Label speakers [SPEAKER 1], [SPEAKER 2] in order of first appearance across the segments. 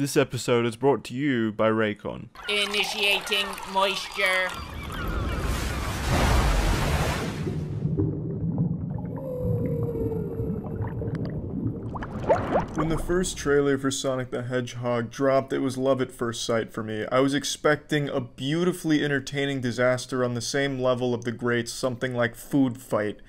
[SPEAKER 1] This episode is brought to you by Raycon.
[SPEAKER 2] Initiating moisture.
[SPEAKER 3] When the first trailer for Sonic the Hedgehog dropped, it was love at first sight for me. I was expecting a beautifully entertaining disaster on the same level of the greats, something like Food Fight.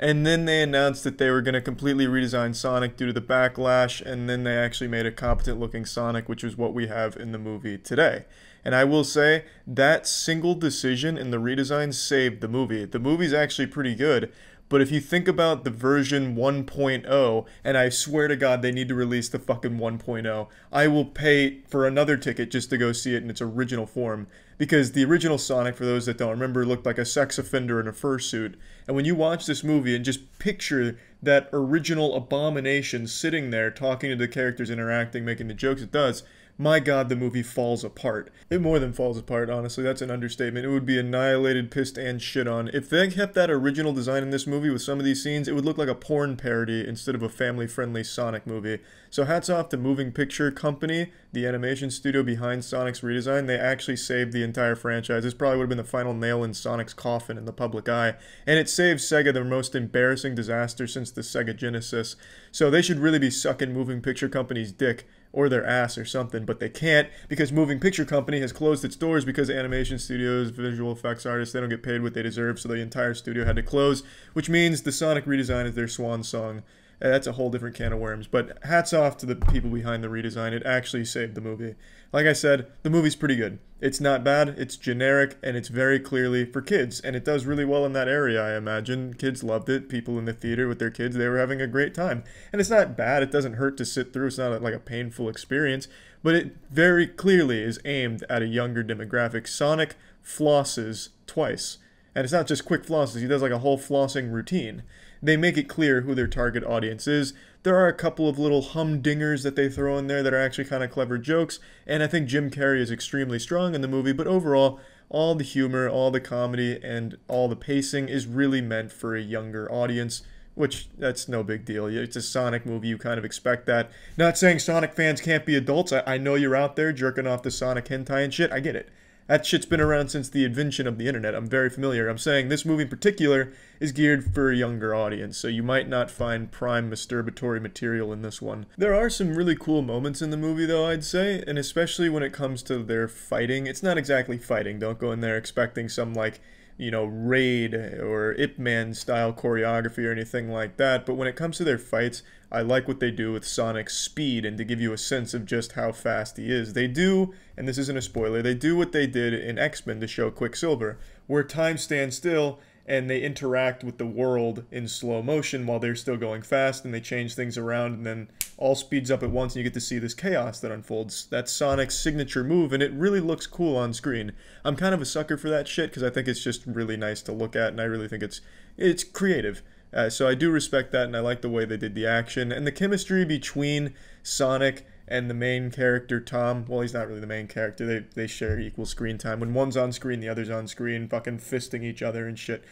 [SPEAKER 3] And then they announced that they were going to completely redesign Sonic due to the backlash, and then they actually made a competent looking Sonic, which is what we have in the movie today. And I will say that single decision in the redesign saved the movie. The movie's actually pretty good, but if you think about the version 1.0, and I swear to God they need to release the fucking 1.0, I will pay for another ticket just to go see it in its original form. Because the original Sonic, for those that don't remember, looked like a sex offender in a fursuit. And when you watch this movie and just picture that original abomination sitting there talking to the characters, interacting, making the jokes it does, my god, the movie falls apart. It more than falls apart, honestly. That's an understatement. It would be annihilated, pissed, and shit on. If they kept that original design in this movie with some of these scenes, it would look like a porn parody instead of a family friendly Sonic movie. So, hats off to Moving Picture Company, the animation studio behind Sonic's redesign. They actually saved the entire franchise. This probably would have been the final nail in Sonic's coffin in the public eye. And it saved Sega the most embarrassing disaster since the Sega Genesis. So, they should really be sucking Moving Picture Company's dick or their ass or something, but they can't because Moving Picture Company has closed its doors because animation studios, visual effects artists, they don't get paid what they deserve, so the entire studio had to close, which means the Sonic redesign is their swan song. Uh, that's a whole different can of worms. But hats off to the people behind the redesign. It actually saved the movie. Like I said, the movie's pretty good. It's not bad, it's generic, and it's very clearly for kids. And it does really well in that area, I imagine. Kids loved it. People in the theater with their kids, they were having a great time. And it's not bad, it doesn't hurt to sit through. It's not like a painful experience. But it very clearly is aimed at a younger demographic. Sonic flosses twice. And it's not just quick flosses, he does like a whole flossing routine they make it clear who their target audience is. There are a couple of little humdingers that they throw in there that are actually kind of clever jokes, and I think Jim Carrey is extremely strong in the movie, but overall, all the humor, all the comedy, and all the pacing is really meant for a younger audience which that's no big deal. It's a Sonic movie. You kind of expect that. Not saying Sonic fans can't be adults. I, I know you're out there jerking off the Sonic hentai and shit. I get it. That shit's been around since the invention of the internet. I'm very familiar. I'm saying this movie in particular is geared for a younger audience, so you might not find prime masturbatory material in this one. There are some really cool moments in the movie, though, I'd say, and especially when it comes to their fighting. It's not exactly fighting. Don't go in there expecting some, like, you know, Raid or Ip Man style choreography or anything like that. But when it comes to their fights, I like what they do with Sonic's speed and to give you a sense of just how fast he is. They do, and this isn't a spoiler, they do what they did in X Men to show Quicksilver, where time stands still and they interact with the world in slow motion while they're still going fast and they change things around and then all speeds up at once and you get to see this chaos that unfolds. That's Sonic's signature move and it really looks cool on screen. I'm kind of a sucker for that shit because I think it's just really nice to look at and I really think it's it's creative. Uh, so I do respect that and I like the way they did the action and the chemistry between Sonic and the main character Tom, well, he's not really the main character. They they share equal screen time. When one's on screen, the other's on screen, fucking fisting each other and shit,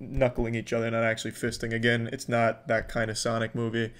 [SPEAKER 3] knuckling each other, not actually fisting. Again, it's not that kind of Sonic movie.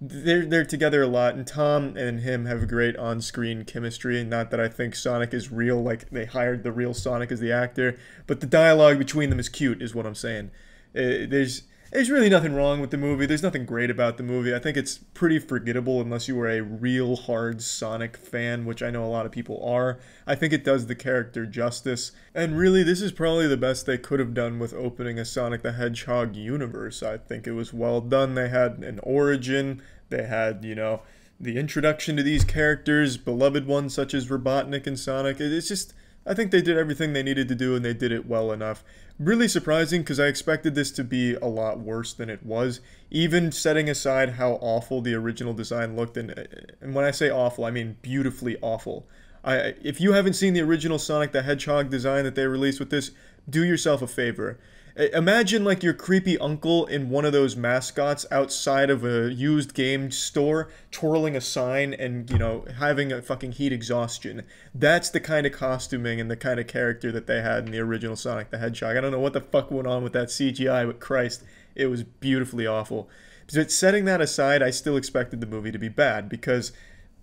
[SPEAKER 3] They're they're together a lot, and Tom and him have great on-screen chemistry. Not that I think Sonic is real, like they hired the real Sonic as the actor, but the dialogue between them is cute, is what I'm saying. Uh, there's there's really nothing wrong with the movie. There's nothing great about the movie. I think it's pretty forgettable unless you were a real hard Sonic fan, which I know a lot of people are. I think it does the character justice. And really, this is probably the best they could have done with opening a Sonic the Hedgehog universe. I think it was well done. They had an origin, they had, you know, the introduction to these characters, beloved ones such as Robotnik and Sonic. It's just I think they did everything they needed to do and they did it well enough. Really surprising because I expected this to be a lot worse than it was, even setting aside how awful the original design looked. And, uh, and when I say awful, I mean beautifully awful. I, if you haven't seen the original Sonic the Hedgehog design that they released with this, do yourself a favor. Imagine like your creepy uncle in one of those mascots outside of a used game store, twirling a sign and, you know, having a fucking heat exhaustion. That's the kind of costuming and the kind of character that they had in the original Sonic the Hedgehog. I don't know what the fuck went on with that CGI, but Christ, it was beautifully awful. But setting that aside, I still expected the movie to be bad because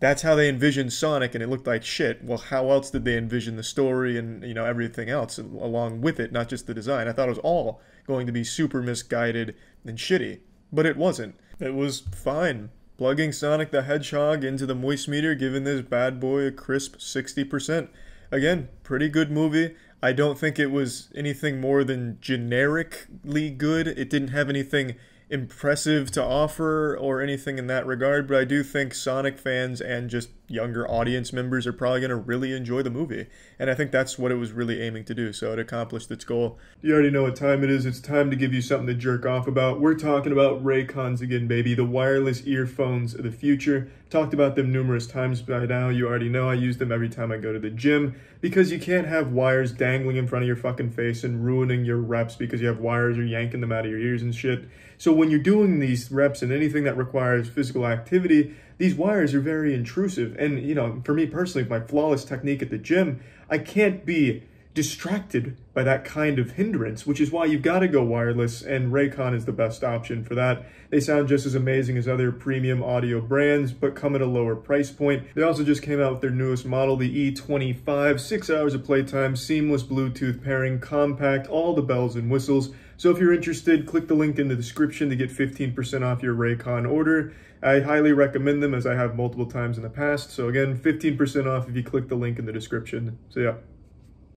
[SPEAKER 3] that's how they envisioned Sonic and it looked like shit. Well, how else did they envision the story and, you know, everything else along with it, not just the design? I thought it was all going to be super misguided and shitty, but it wasn't. It was fine. Plugging Sonic the Hedgehog into the moist meter, giving this bad boy a crisp 60%. Again, pretty good movie. I don't think it was anything more than generically good. It didn't have anything impressive to offer or anything in that regard, but I do think Sonic fans and just younger audience members are probably going to really enjoy the movie. And I think that's what it was really aiming to do. So it accomplished its goal. You already know what time it is. It's time to give you something to jerk off about. We're talking about Raycons again, baby. The wireless earphones of the future. Talked about them numerous times by now. You already know I use them every time I go to the gym because you can't have wires dangling in front of your fucking face and ruining your reps because you have wires or yanking them out of your ears and shit. So when you're doing these reps and anything that requires physical activity, these wires are very intrusive. And, you know, for me personally, my flawless technique at the gym, I can't be distracted by that kind of hindrance, which is why you've got to go wireless, and Raycon is the best option for that. They sound just as amazing as other premium audio brands, but come at a lower price point. They also just came out with their newest model, the E25, six hours of playtime, seamless Bluetooth pairing, compact, all the bells and whistles. So if you're interested, click the link in the description to get 15% off your Raycon order. I highly recommend them as I have multiple times in the past. So again, 15% off if you click the link in the description. So yeah.